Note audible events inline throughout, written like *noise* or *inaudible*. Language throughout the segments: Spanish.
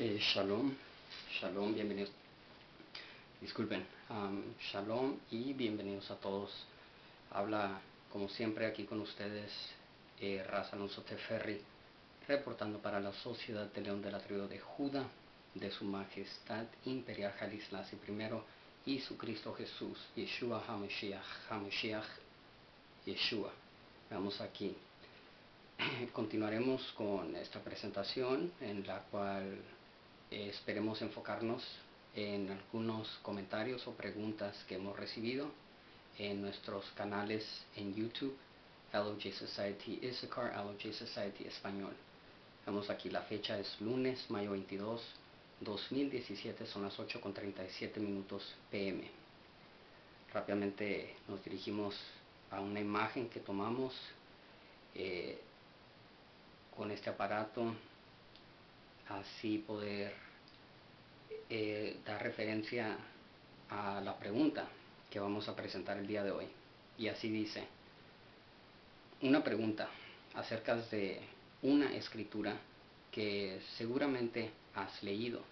Eh, shalom, shalom, bienvenidos. Disculpen, um, shalom y bienvenidos a todos. Habla, como siempre, aquí con ustedes eh, Raza Alonso Teferri, reportando para la Sociedad de León de la Tribu de Judá, de su Majestad Imperial Selassie I y su Cristo Jesús, Yeshua HaMashiach, HaMashiach, Yeshua. Vamos aquí. *clears throat* Continuaremos con esta presentación en la cual esperemos enfocarnos en algunos comentarios o preguntas que hemos recibido en nuestros canales en YouTube, LOJ Society Issachar, LOJ Society Español. Vemos aquí la fecha es lunes, mayo 22, 2017, son las 8 con 37 minutos PM. Rápidamente nos dirigimos a una imagen que tomamos eh, con este aparato así poder eh, dar referencia a la pregunta que vamos a presentar el día de hoy. Y así dice, una pregunta acerca de una escritura que seguramente has leído.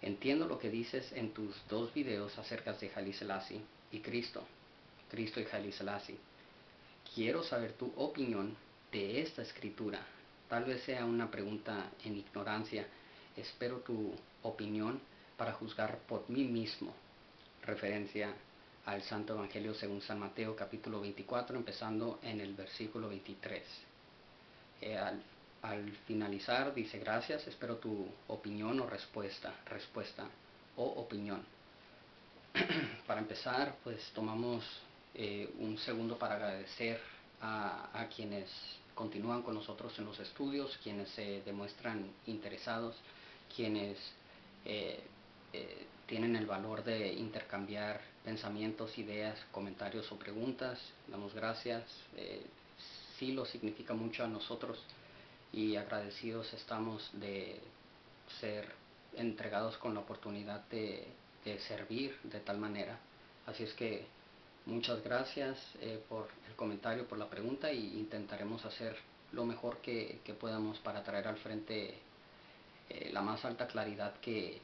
Entiendo lo que dices en tus dos videos acerca de Selassie y Cristo, Cristo y Selassie. Quiero saber tu opinión de esta escritura Tal vez sea una pregunta en ignorancia. Espero tu opinión para juzgar por mí mismo. Referencia al Santo Evangelio según San Mateo capítulo 24, empezando en el versículo 23. Eh, al, al, finalizar dice gracias, espero tu opinión o respuesta, respuesta o opinión. *clears throat* para empezar, pues tomamos eh, un segundo para agradecer a, a quienes continúan con nosotros en los estudios, quienes se demuestran interesados, quienes eh, eh, tienen el valor de intercambiar pensamientos, ideas, comentarios o preguntas. Damos gracias. Eh, sí lo significa mucho a nosotros y agradecidos estamos de ser entregados con la oportunidad de, de servir de tal manera. Así es que Muchas gracias eh, por el comentario, por la pregunta y intentaremos hacer lo mejor que, podamos para traer al frente eh, la más alta claridad que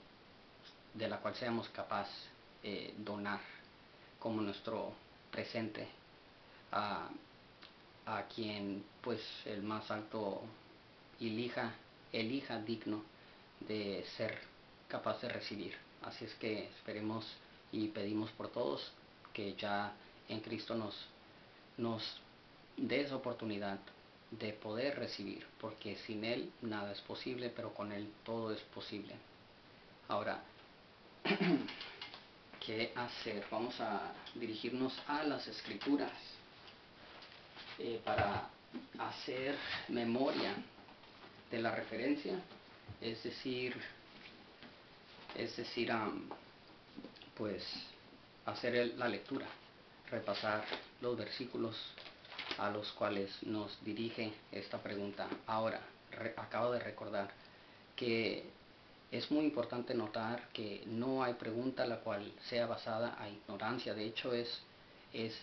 de la cual seamos capaz eh, donar como nuestro presente a, a, quien pues el más alto elija, elija digno de ser capaz de recibir. Así es que esperemos y pedimos por todos que ya en Cristo nos, nos dé esa oportunidad de poder recibir, porque sin Él nada es posible, pero con Él todo es posible. Ahora, *clears throat* ¿qué hacer? Vamos a dirigirnos a las escrituras eh, para hacer memoria de la referencia, es decir, es decir, pues hacer la lectura, repasar los versículos a los cuales nos dirige esta pregunta. Ahora, acabo de recordar que es muy importante notar que no hay pregunta la cual sea basada a ignorancia. De hecho, es, es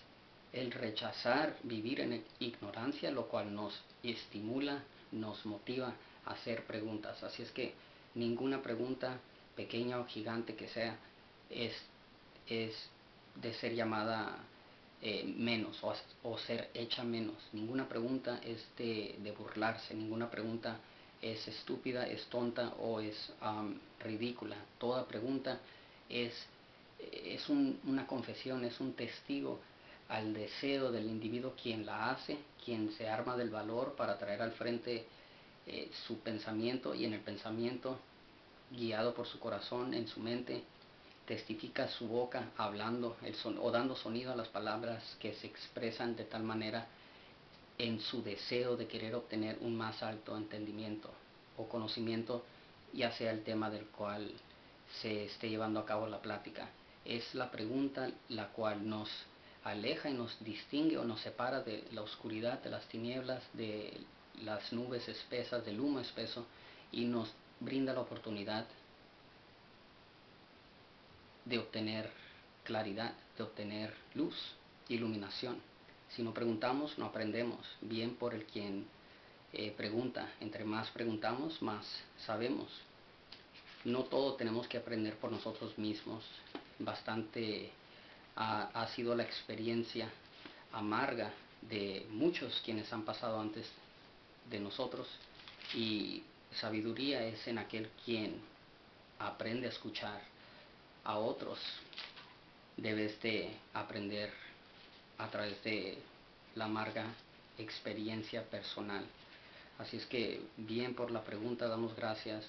el rechazar vivir en ignorancia lo cual nos estimula, nos motiva a hacer preguntas. Así es que ninguna pregunta, pequeña o gigante que sea, es es de ser llamada eh, menos o, ser hecha menos. Ninguna pregunta es de, burlarse, ninguna pregunta es estúpida, es tonta o es ridícula. Toda pregunta es, es una confesión, es un testigo al deseo del individuo quien la hace, quien se arma del valor para traer al frente eh, su pensamiento y en el pensamiento guiado por su corazón, en su mente, testifica su boca hablando el son, o dando sonido a las palabras que se expresan de tal manera en su deseo de querer obtener un más alto entendimiento o conocimiento, ya sea el tema del cual se esté llevando a cabo la plática. Es la pregunta la cual nos aleja y nos distingue o nos separa de la oscuridad, de las tinieblas, de las nubes espesas, del humo espeso y nos brinda la oportunidad de obtener claridad, de obtener luz, iluminación. Si no preguntamos, no aprendemos, bien por el quien eh, pregunta. Entre más preguntamos, más sabemos. No todo tenemos que aprender por nosotros mismos. Bastante ha, ha sido la experiencia amarga de muchos quienes han pasado antes de nosotros y sabiduría es en aquel quien aprende a escuchar a otros. Debes de aprender a través de la amarga experiencia personal. Así es que bien por la pregunta, damos gracias.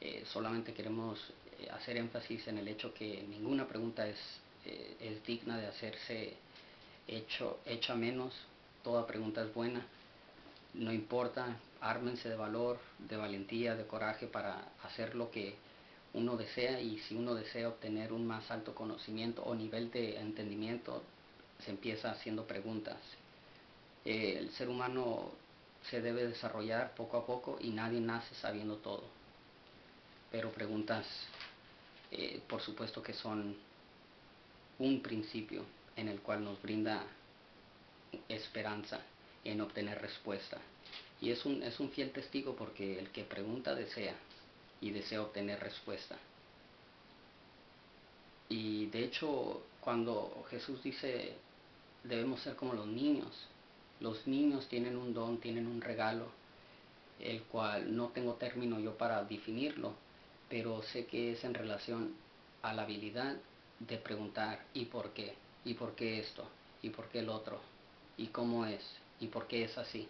Eh, solamente queremos eh, hacer énfasis en el hecho que ninguna pregunta es, eh, es digna de hacerse hecho, hecha menos. Toda pregunta es buena. No importa, ármense de valor, de valentía, de coraje para hacer lo que uno desea y si uno desea obtener un más alto conocimiento o nivel de entendimiento, se empieza haciendo preguntas. Eh, el ser humano se debe desarrollar poco a poco y nadie nace sabiendo todo. Pero preguntas, eh, por supuesto que son un principio en el cual nos brinda esperanza en obtener respuesta. Y es un, es un fiel testigo porque el que pregunta desea y desea obtener respuesta. Y de hecho, cuando Jesús dice debemos ser como los niños, los niños tienen un don, tienen un regalo, el cual no tengo término yo para definirlo, pero sé que es en relación a la habilidad de preguntar ¿y por qué? ¿y por qué esto? ¿y por qué el otro? ¿y cómo es? ¿y por qué es así?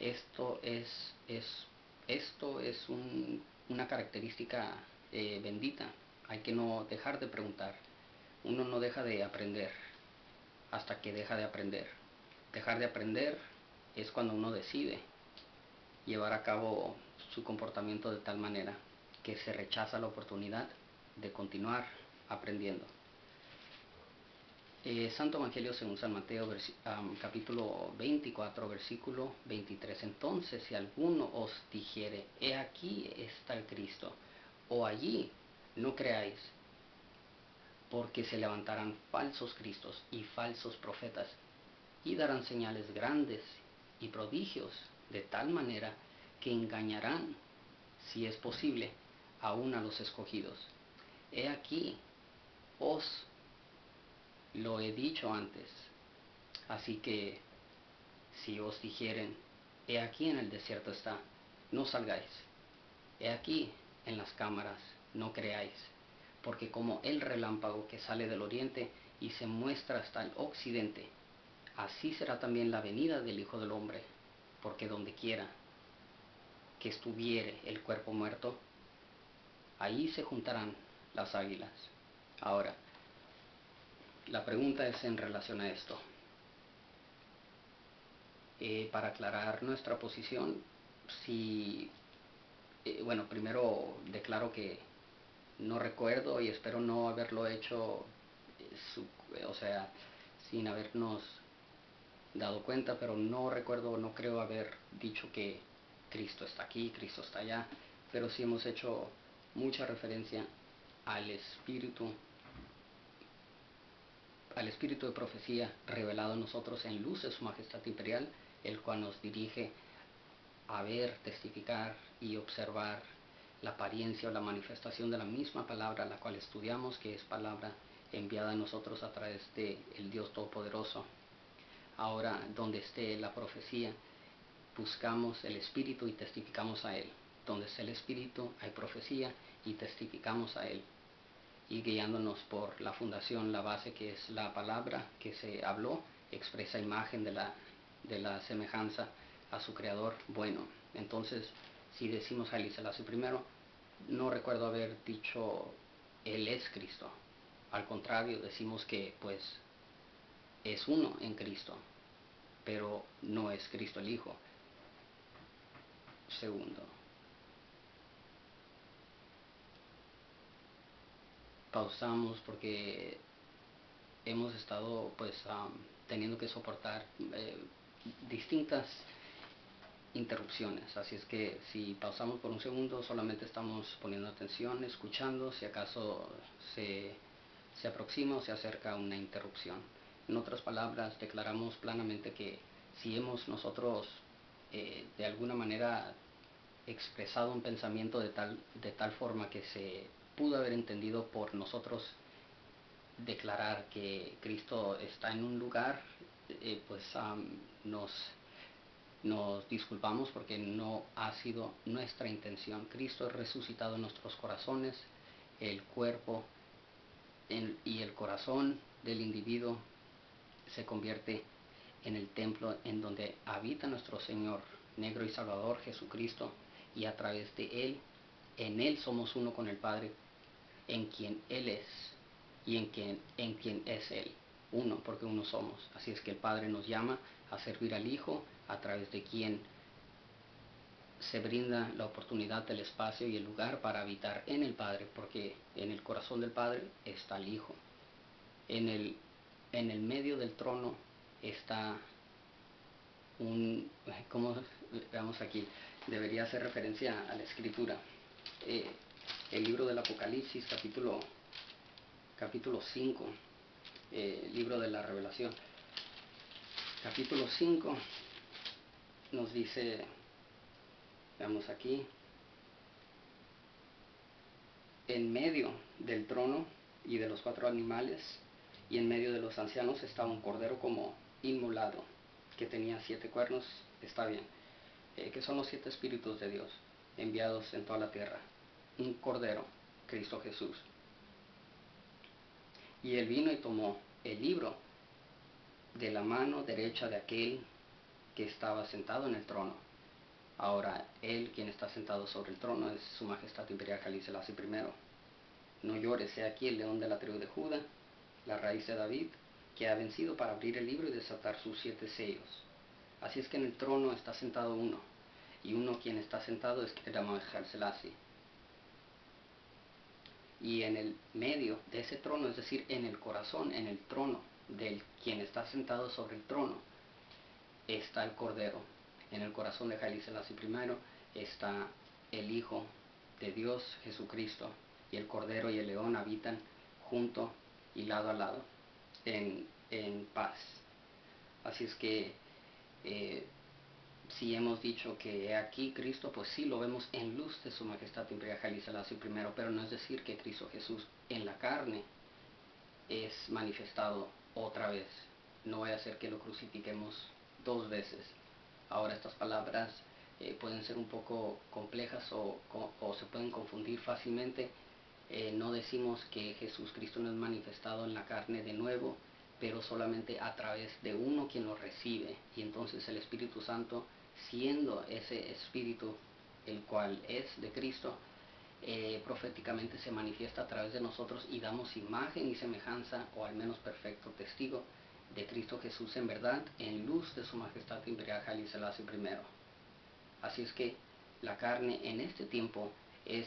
Esto es, es, esto es un, una característica eh, bendita. Hay que no dejar de preguntar. Uno no deja de aprender hasta que deja de aprender. Dejar de aprender es cuando uno decide llevar a cabo su comportamiento de tal manera que se rechaza la oportunidad de continuar aprendiendo. Eh, Santo Evangelio según San Mateo, capítulo 24, versículo 23. Entonces, si alguno os dijere, he aquí está el Cristo, o allí, no creáis, porque se levantarán falsos cristos y falsos profetas, y darán señales grandes y prodigios, de tal manera que engañarán, si es posible, aún a los escogidos. He aquí, os lo he dicho antes, así que si os dijeren, he aquí en el desierto está, no salgáis, he aquí en las cámaras, no creáis. Porque como el relámpago que sale del oriente y se muestra hasta el occidente, así será también la venida del Hijo del Hombre, porque donde quiera que estuviere el cuerpo muerto, ahí se juntarán las águilas. Ahora, la pregunta es en relación a esto. Eh, para aclarar nuestra posición, si, eh, bueno, primero declaro que no recuerdo y espero no haberlo hecho, eh, o sea, sin habernos dado cuenta, pero no recuerdo, no creo haber dicho que Cristo está aquí, Cristo está allá, pero sí hemos hecho mucha referencia al Espíritu, al Espíritu de profecía revelado en nosotros en luz de su majestad imperial, el cual nos dirige a ver, testificar y observar la apariencia o la manifestación de la misma palabra la cual estudiamos, que es palabra enviada a nosotros a través de el Dios Todopoderoso. Ahora, donde esté la profecía, buscamos el Espíritu y testificamos a Él. Donde esté el Espíritu, hay profecía y testificamos a Él. Y guiándonos por la fundación, la base que es la palabra que se habló, expresa imagen de la, de la semejanza a su Creador bueno. Entonces, si decimos a Selassie primero, no recuerdo haber dicho Él es Cristo. Al contrario, decimos que pues es uno en Cristo, pero no es Cristo el Hijo. Segundo. Pausamos porque hemos estado pues teniendo que soportar eh, distintas interrupciones. Así es que si pausamos por un segundo, solamente estamos poniendo atención, escuchando, si acaso se, se aproxima o se acerca una interrupción. En otras palabras, declaramos planamente que si hemos nosotros eh, de alguna manera expresado un pensamiento de tal, de tal forma que se pudo haber entendido por nosotros declarar que Cristo está en un lugar, eh, pues nos, nos disculpamos porque no ha sido nuestra intención. Cristo es resucitado en nuestros corazones, el cuerpo y el corazón del individuo se convierte en el templo en donde habita nuestro Señor negro y Salvador Jesucristo y a través de Él, en Él somos uno con el Padre, en quien Él es y en quien, en quien es Él, uno porque uno somos. Así es que el Padre nos llama a servir al Hijo a través de quien se brinda la oportunidad del espacio y el lugar para habitar en el Padre, porque en el corazón del Padre está el Hijo. En el, en el medio del trono está un, ¿cómo veamos aquí? Debería hacer referencia a la escritura. Eh, el libro del Apocalipsis, capítulo, capítulo 5, eh, libro de la revelación. Capítulo 5 nos dice, veamos aquí, en medio del trono y de los cuatro animales y en medio de los ancianos estaba un cordero como inmolado, que tenía siete cuernos, está bien, eh, que son los siete espíritus de Dios enviados en toda la tierra. Un cordero, Cristo Jesús. Y él vino y tomó el libro de la mano derecha de aquel que estaba sentado en el trono. Ahora, él quien está sentado sobre el trono es su majestad imperial Jaliselas primero. No llores, sea aquí el león de la tribu de Judá, la raíz de David, que ha vencido para abrir el libro y desatar sus siete sellos. Así es que en el trono está sentado uno, y uno quien está sentado es Ramajal Selassie. Y en el medio de ese trono, es decir, en el corazón, en el trono del quien está sentado sobre el trono, está el Cordero. En el corazón de Haile Selassie primero está el Hijo de Dios, Jesucristo, y el Cordero y el León habitan junto y lado a lado en, paz. Así es que eh, si hemos dicho que aquí Cristo, pues sí lo vemos en luz de su majestad imperial Selassie primero, pero no es decir que Cristo Jesús en la carne es manifestado otra vez. No voy a hacer que lo crucifiquemos dos veces. Ahora estas palabras eh, pueden ser un poco complejas o, o, se pueden confundir fácilmente. Eh, no decimos que Jesús Cristo no es manifestado en la carne de nuevo, pero solamente a través de uno quien lo recibe. Y entonces el Espíritu Santo, siendo ese Espíritu el cual es de Cristo, eh, proféticamente se manifiesta a través de nosotros y damos imagen y semejanza, o al menos perfecto testigo, de Cristo Jesús en verdad, en luz de su majestad imperial Haile Selassie primero. Así es que la carne en este tiempo es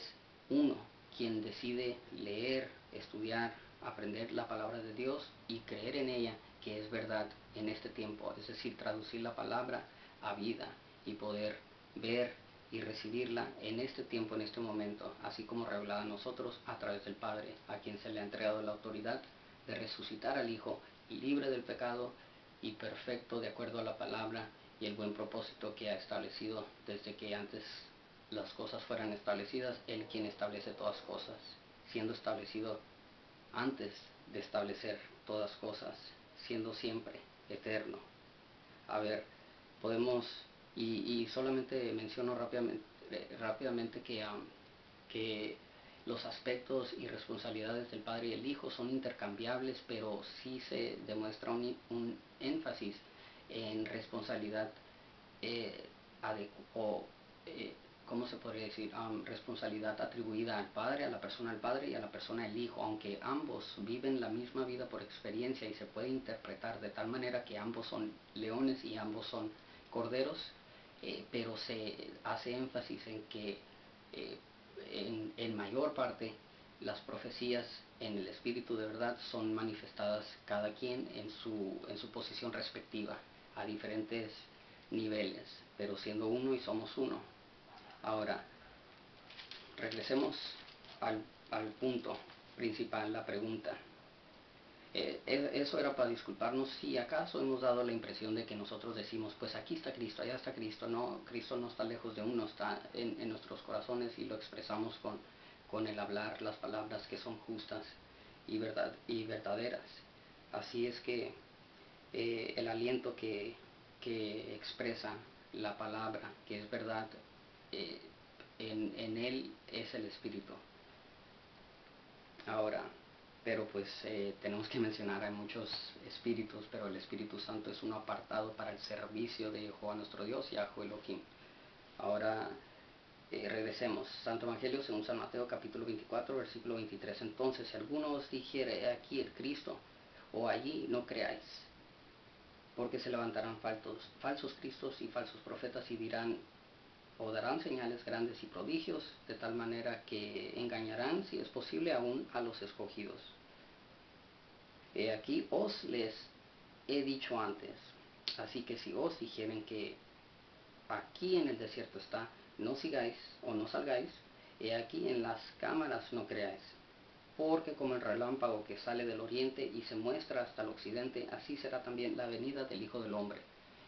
uno quien decide leer, estudiar, aprender la palabra de Dios y creer en ella que es verdad en este tiempo, es decir, traducir la palabra a vida y poder ver y recibirla en este tiempo, en este momento, así como revelada a nosotros a través del Padre, a quien se le ha entregado la autoridad de resucitar al Hijo libre del pecado y perfecto de acuerdo a la palabra y el buen propósito que ha establecido desde que antes las cosas fueran establecidas, Él quien establece todas cosas, siendo establecido antes de establecer todas cosas, siendo siempre eterno. A ver, podemos y, solamente menciono rápidamente, rápidamente que, que los aspectos y responsabilidades del Padre y el Hijo son intercambiables, pero sí se demuestra un, énfasis en responsabilidad eh, eh, ¿cómo se podría decir? responsabilidad atribuida al Padre, a la persona del Padre y a la persona del Hijo, aunque ambos viven la misma vida por experiencia y se puede interpretar de tal manera que ambos son leones y ambos son corderos, eh, pero se hace énfasis en que eh, en, mayor parte las profecías en el Espíritu de verdad son manifestadas cada quien en su, en su posición respectiva, a diferentes niveles, pero siendo uno y somos uno. Ahora, regresemos al, al punto principal, la pregunta. Eh, eso era para disculparnos si acaso hemos dado la impresión de que nosotros decimos, pues aquí está Cristo, allá está Cristo. No, Cristo no está lejos de uno, está en, nuestros corazones y lo expresamos con, con el hablar las palabras que son justas y, verdad, y verdaderas. Así es que eh, el aliento que, que, expresa la palabra, que es verdad, eh, en, en Él es el Espíritu. Ahora, pero pues eh, tenemos que mencionar, hay muchos espíritus, pero el Espíritu Santo es uno apartado para el servicio de Jehová nuestro Dios, Yahweh Elohim. Ahora eh, regresemos. Santo Evangelio según San Mateo capítulo 24, versículo 23. Entonces, si alguno os dijere aquí el Cristo, o allí no creáis, porque se levantarán falsos, falsos cristos y falsos profetas y dirán, o darán señales grandes y prodigios, de tal manera que engañarán, si es posible, aún a los escogidos. He aquí os les he dicho antes, así que si os dijeren que aquí en el desierto está, no sigáis o no salgáis, he aquí en las cámaras no creáis, porque como el relámpago que sale del oriente y se muestra hasta el occidente, así será también la venida del Hijo del Hombre,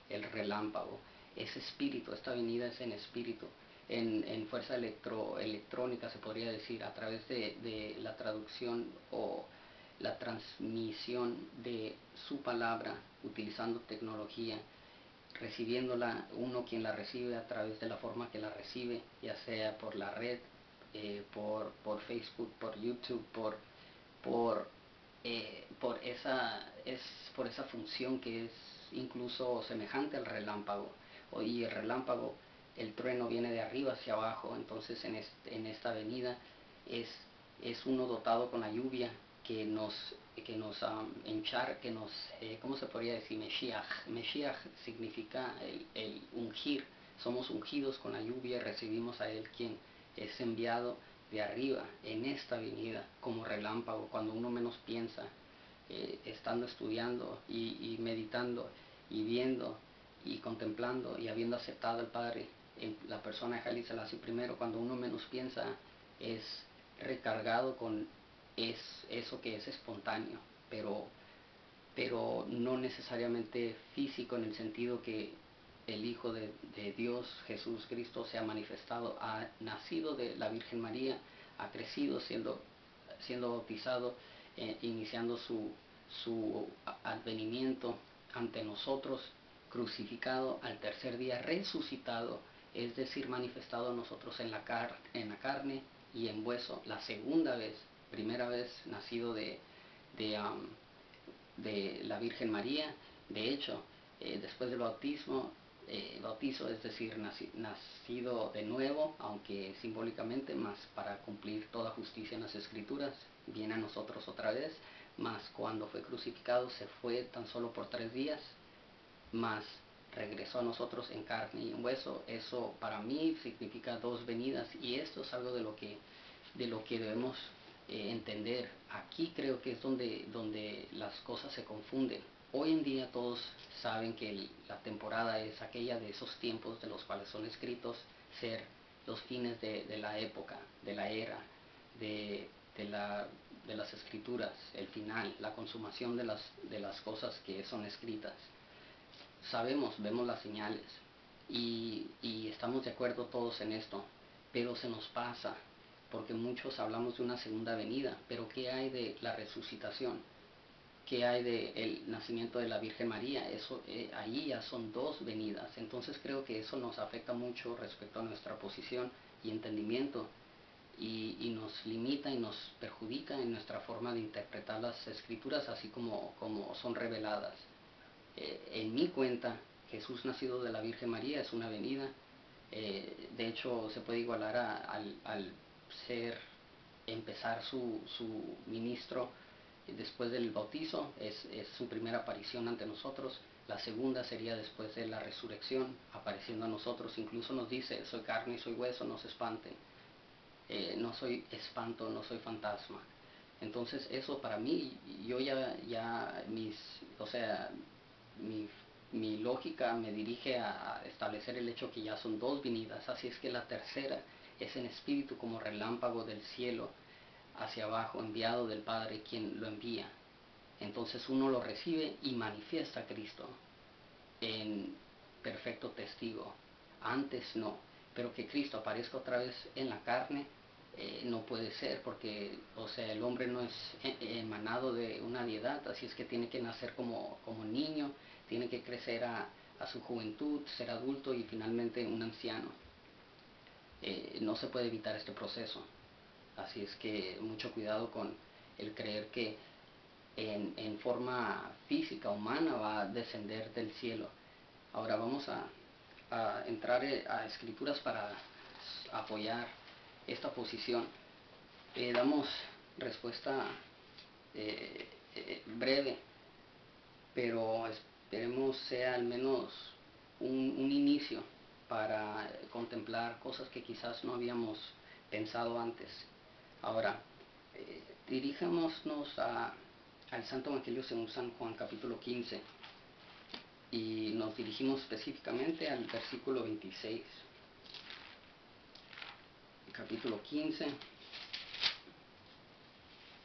el relámpago es espíritu, esta venida es en espíritu, en, fuerza electro, electrónica se podría decir, a través de, la traducción o la transmisión de su palabra utilizando tecnología, recibiéndola uno quien la recibe a través de la forma que la recibe, ya sea por la red, eh, por, por, Facebook, por YouTube, por, por, eh, por, esa, es, por esa función que es incluso semejante al relámpago y el relámpago, el trueno viene de arriba hacia abajo, entonces en, en esta avenida es, es uno dotado con la lluvia que nos, que nos enchar, que nos, eh, ¿cómo se podría decir? Meshiach. Meshiach significa el, ungir. Somos ungidos con la lluvia y recibimos a Él quien es enviado de arriba en esta avenida como relámpago, cuando uno menos piensa, eh, estando estudiando y meditando y viendo y contemplando y habiendo aceptado al Padre en la persona de Selassie primero, cuando uno menos piensa, es recargado con es, eso que es espontáneo, pero, pero no necesariamente físico en el sentido que el Hijo de, Dios, Jesús Cristo, se ha manifestado, ha nacido de la Virgen María, ha crecido siendo, siendo bautizado, eh, iniciando su, su advenimiento ante nosotros crucificado, al tercer día resucitado, es decir, manifestado a nosotros en la, car en la carne y en hueso, la segunda vez, primera vez nacido de, de, la Virgen María, de hecho, eh, después del bautismo, eh, bautizo, es decir, nacido de nuevo, aunque simbólicamente, más para cumplir toda justicia en las escrituras, viene a nosotros otra vez, más cuando fue crucificado se fue tan solo por tres días, más regresó a nosotros en carne y en hueso. Eso para mí significa dos venidas y esto es algo de lo que, de lo que debemos eh, entender. Aquí creo que es donde, donde las cosas se confunden. Hoy en día todos saben que la temporada es aquella de esos tiempos de los cuales son escritos ser los fines de, la época, de la era, de, la, de las escrituras, el final, la consumación de las, de las cosas que son escritas sabemos, vemos las señales y, estamos de acuerdo todos en esto, pero se nos pasa porque muchos hablamos de una segunda venida, pero ¿qué hay de la resucitación? ¿Qué hay del nacimiento de la Virgen María? Eso, eh, ahí ya son dos venidas. Entonces creo que eso nos afecta mucho respecto a nuestra posición y entendimiento y, y, nos limita y nos perjudica en nuestra forma de interpretar las escrituras así como, como son reveladas. Eh, en mi cuenta, Jesús nacido de la Virgen María es una venida. Eh, de hecho, se puede igualar al, ser, empezar su, ministro después del bautizo, es, su primera aparición ante nosotros. La segunda sería después de la resurrección, apareciendo a nosotros. Incluso nos dice, soy carne y soy hueso, no se espanten. Eh, no soy espanto, no soy fantasma. Entonces eso para mí, yo ya, ya mis, o sea, mi, lógica me dirige a establecer el hecho que ya son dos venidas, así es que la tercera es en espíritu como relámpago del cielo hacia abajo, enviado del Padre quien lo envía. entonces uno lo recibe y manifiesta a Cristo en perfecto testigo. Antes no, pero que Cristo aparezca otra vez en la carne eh, no puede ser porque, o sea, el hombre no es eh, emanado de una diedad, así es que tiene que nacer como, como niño, tiene que crecer a, a su juventud, ser adulto y finalmente un anciano. Eh, no se puede evitar este proceso. Así es que mucho cuidado con el creer que en, en forma física, humana, va a descender del cielo. Ahora vamos a, a entrar a escrituras para apoyar esta posición. Eh, damos respuesta eh, eh, breve, pero esperemos sea al menos un, un, inicio para contemplar cosas que quizás no habíamos pensado antes. Ahora, dirijámonos a, al Santo Evangelio según San Juan capítulo 15 y nos dirigimos específicamente al versículo 26 capítulo 15,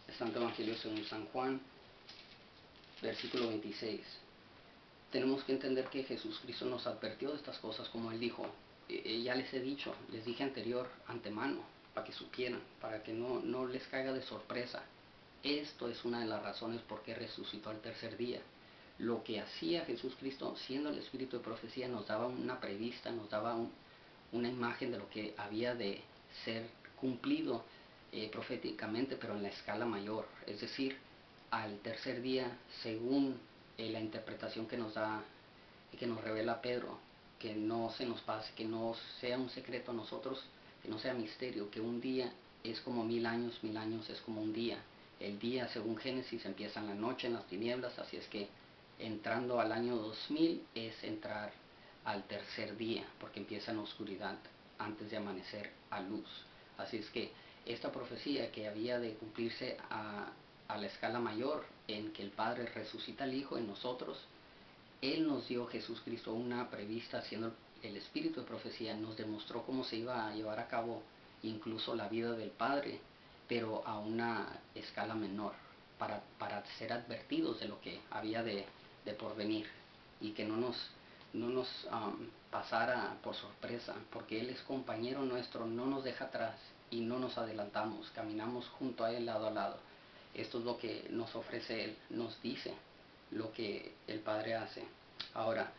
el Santo Evangelio según San Juan, versículo 26. Tenemos que entender que Jesús Cristo nos advirtió de estas cosas como Él dijo. E, e, ya les he dicho, les dije anterior, antemano, para que supieran, para que no, no les caiga de sorpresa. Esto es una de las razones por qué resucitó al tercer día. Lo que hacía Jesús Cristo, siendo el Espíritu de profecía, nos daba una prevista, nos daba un, una imagen de lo que había de ser cumplido eh, proféticamente, pero en la escala mayor, es decir, al tercer día, según eh, la interpretación que nos da, que nos revela Pedro, que no se nos pase, que no sea un secreto a nosotros, que no sea misterio, que un día es como mil años, mil años es como un día. El día, según Génesis, empieza en la noche, en las tinieblas, así es que entrando al año 2000 es entrar al tercer día, porque empieza en oscuridad antes de amanecer a luz. Así es que esta profecía que había de cumplirse a, la escala mayor en que el Padre resucita al Hijo en nosotros, Él nos dio Jesús Cristo una prevista siendo el espíritu de profecía, nos demostró cómo se iba a llevar a cabo incluso la vida del Padre, pero a una escala menor, para, ser advertidos de lo que había de, porvenir y que no nos no nos pasara por sorpresa, porque Él es compañero nuestro, no nos deja atrás y no nos adelantamos, caminamos junto a Él lado a lado. Esto es lo que nos ofrece Él, nos dice lo que el Padre hace. Ahora,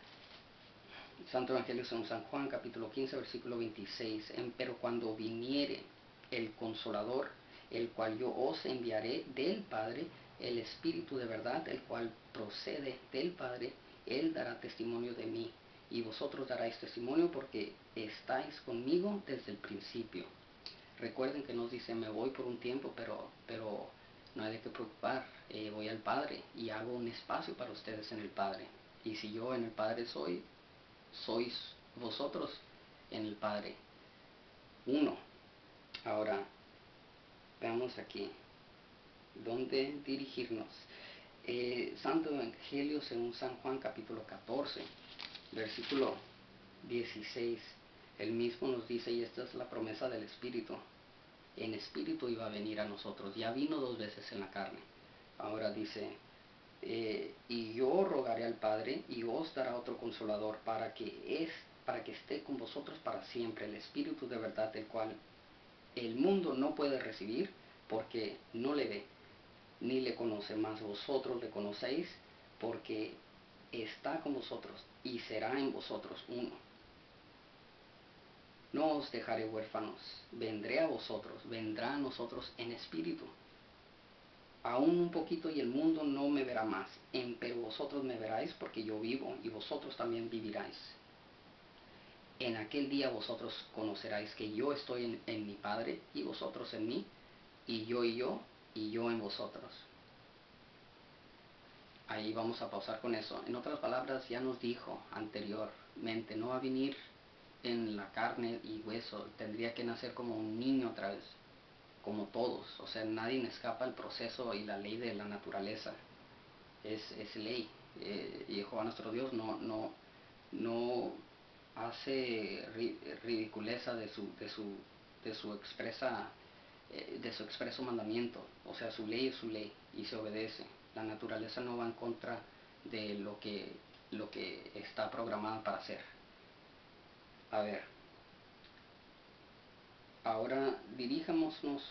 Santo Evangelio según San Juan, capítulo 15, versículo 26, pero cuando viniere el consolador, el cual yo os enviaré del Padre, el Espíritu de verdad, el cual procede del Padre, él dará testimonio de mí, y vosotros daréis testimonio porque estáis conmigo desde el principio. Recuerden que nos dice, me voy por un tiempo, pero, pero no hay de qué preocupar, eh, voy al Padre y hago un espacio para ustedes en el Padre. Y si yo en el Padre soy, sois vosotros en el Padre. Uno. Ahora, veamos aquí, ¿dónde dirigirnos? Eh, Santo Evangelio según San Juan capítulo 14, versículo 16. El mismo nos dice, y esta es la promesa del Espíritu, en Espíritu iba a venir a nosotros, ya vino dos veces en la carne. Ahora dice, eh, y yo rogaré al Padre y os dará otro consolador para que, es, para que esté con vosotros para siempre, el Espíritu de verdad, el cual el mundo no puede recibir porque no le ve ni le conoce más vosotros le conocéis porque está con vosotros y será en vosotros uno. No os dejaré huérfanos, vendré a vosotros, vendrá a nosotros en espíritu. Aún un poquito y el mundo no me verá más, en, pero vosotros me veráis porque yo vivo y vosotros también viviráis. En aquel día vosotros conoceráis que yo estoy en, en mi Padre y vosotros en mí, y yo y yo y yo en vosotros. Ahí vamos a pausar con eso. En otras palabras, ya nos dijo anteriormente, no va a venir en la carne y hueso, tendría que nacer como un niño otra vez, como todos. O sea, nadie escapa al proceso y la ley de la naturaleza. Es, es ley. Eh, y Jehová nuestro Dios no, no, no hace ridiculeza de su, de su, de su expresa eh, de su expreso mandamiento. O sea, su ley es su ley y se obedece. La naturaleza no va en contra de lo que, lo que está programada para hacer. A ver, ahora diríjamonos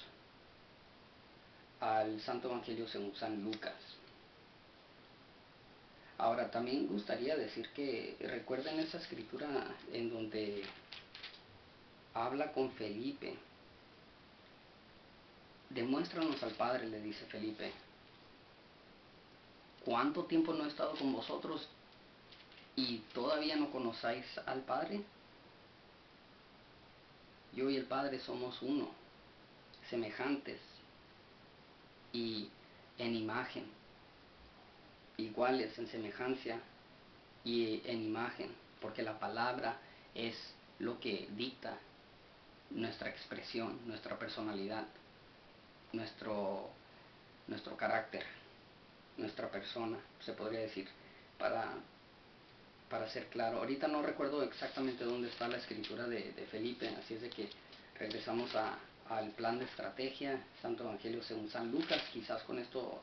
al Santo Evangelio según San Lucas. Ahora, también gustaría decir que recuerden esa escritura en donde habla con Felipe. Demuéstranos al Padre, le dice Felipe. ¿Cuánto tiempo no he estado con vosotros y todavía no conocéis al Padre? Yo y el Padre somos uno, semejantes y en imagen, iguales en semejanza y en imagen, porque la palabra es lo que dicta nuestra expresión, nuestra personalidad, nuestro, nuestro carácter, nuestra persona, se podría decir, para, para ser claro. Ahorita no recuerdo exactamente dónde está la escritura de, Felipe, así es de que regresamos a, al plan de estrategia, Santo Evangelio según San Lucas, quizás con esto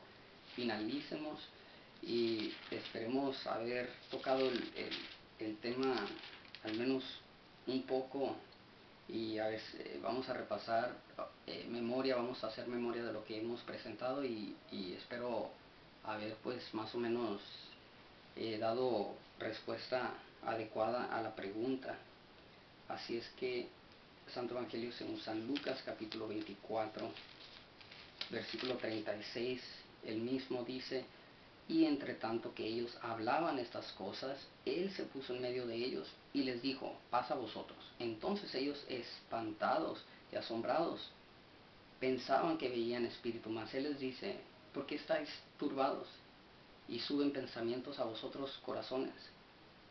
finalicemos y esperemos haber tocado el, el, tema al menos un poco y a ver, vamos a repasar eh, memoria, vamos a hacer memoria de lo que hemos presentado y, y espero haber pues más o menos eh, dado respuesta adecuada a la pregunta. Así es que Santo Evangelio según San Lucas capítulo 24, versículo 36, el mismo dice, y entre tanto que ellos hablaban estas cosas, él se puso en medio de ellos y les dijo, pasa vosotros. Entonces ellos espantados y asombrados pensaban que veían espíritu, mas él les dice, ¿por qué estáis turbados? Y suben pensamientos a vosotros corazones,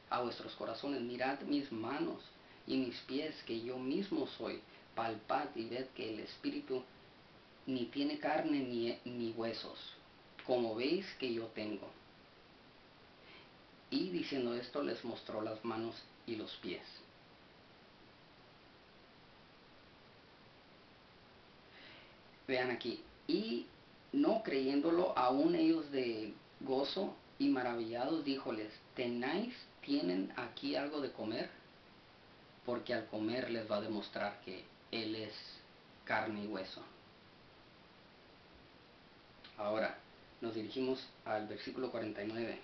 a vuestros corazones, mirad mis manos y mis pies, que yo mismo soy, palpad y ved que el espíritu ni tiene carne ni, ni huesos, como veis que yo tengo. Y diciendo esto les mostró las manos y los pies. Vean aquí, y no creyéndolo aún ellos de gozo y maravillados, díjoles, ¿tenéis, tienen aquí algo de comer? porque al comer les va a demostrar que Él es carne y hueso. Ahora, nos dirigimos al versículo 49.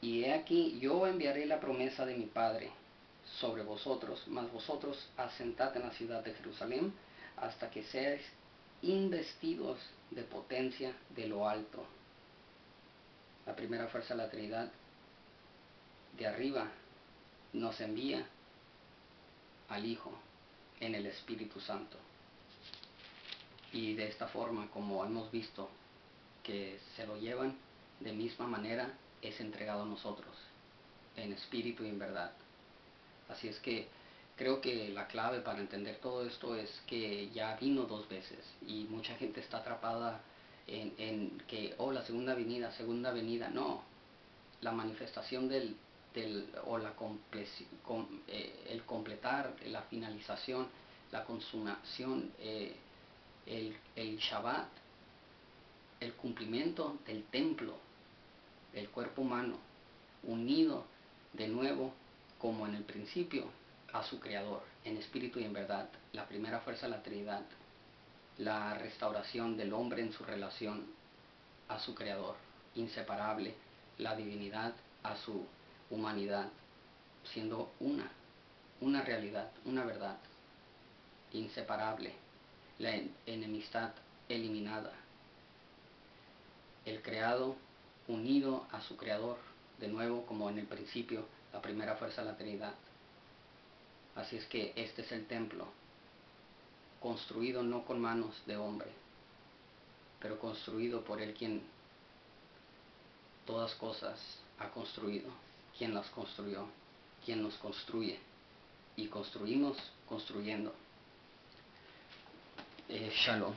Y he aquí, yo enviaré la promesa de mi Padre sobre vosotros, mas vosotros asentad en la ciudad de Jerusalén hasta que seáis investidos de potencia de lo alto. La primera fuerza de la Trinidad de arriba nos envía al Hijo en el Espíritu Santo. Y de esta forma, como hemos visto, que se lo llevan de misma manera, es entregado a nosotros, en espíritu y en verdad. Así es que creo que la clave para entender todo esto es que ya vino dos veces y mucha gente está atrapada en, que, oh, la segunda venida, segunda venida. No, la manifestación del, o la eh, el completar, la finalización, la consumación, eh, el, el Shabbat, el cumplimiento del templo, el cuerpo humano, unido de nuevo, como en el principio, a su Creador, en espíritu y en verdad, la primera fuerza de la Trinidad, la restauración del hombre en su relación a su Creador, inseparable, la divinidad a su humanidad siendo una, una realidad, una verdad inseparable, la enemistad eliminada, el creado unido a su creador, de nuevo como en el principio, la primera fuerza de la Trinidad. Así es que este es el templo, construido no con manos de hombre, pero construido por el quien todas cosas ha construido quién las construyó, quién nos construye. Y construimos construyendo. Eh, shalom.